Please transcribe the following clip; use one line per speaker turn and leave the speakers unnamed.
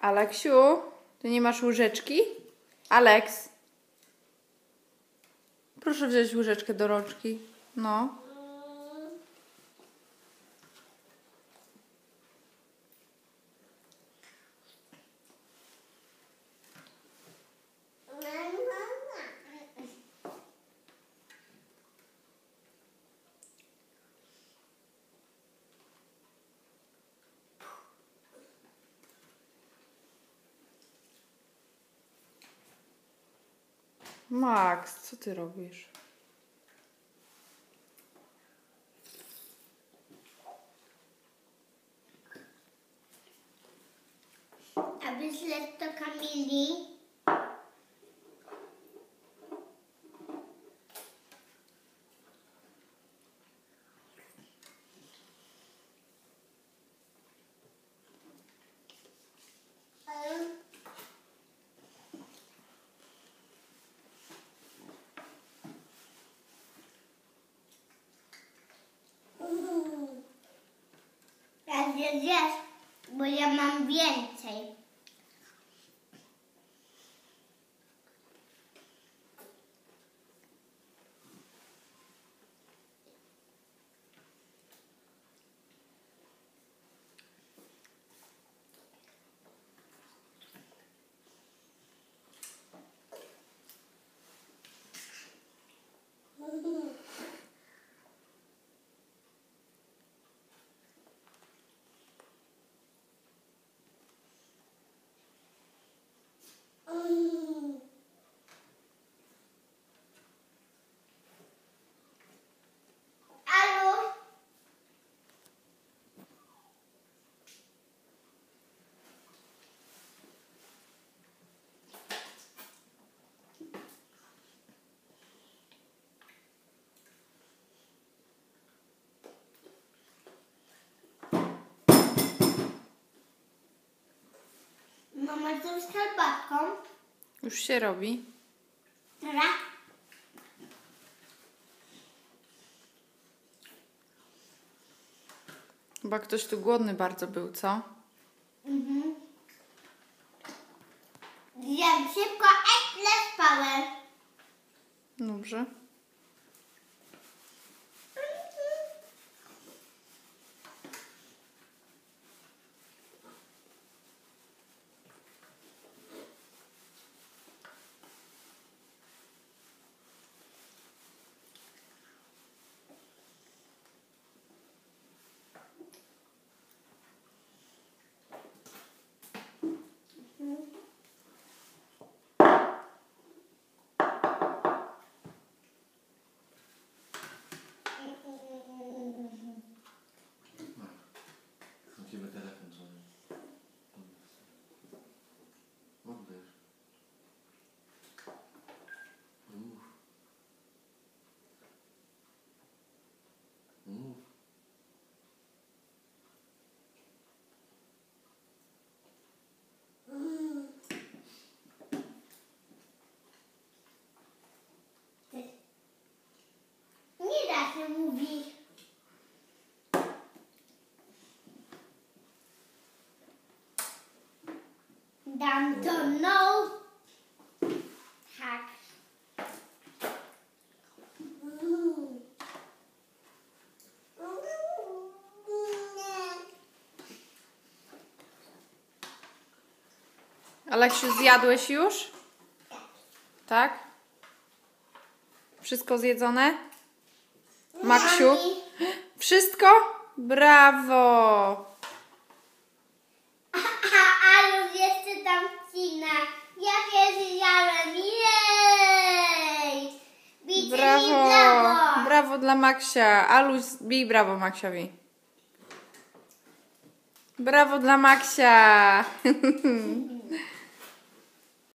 Aleksiu, ty nie masz łyżeczki? Aleks. Proszę wziąć łyżeczkę do rączki. No. Max, co ty robisz?
A wyślesz to Kamili? Zjesz, bo ja mam więcej. Co z herbatką?
Już się robi.
Dobra.
Chyba ktoś tu głodny bardzo był, co?
Mhm. Zjem szybko Express Power.
Dobrze.
Dam to no. Tak.
Aleksiu, zjadłeś już? Tak? Wszystko zjedzone? Maksiu? Wszystko?
Brawo!
Brawo. Dla Maksia. Aluś, bij brawo Maksiowi. Brawo dla Maksia.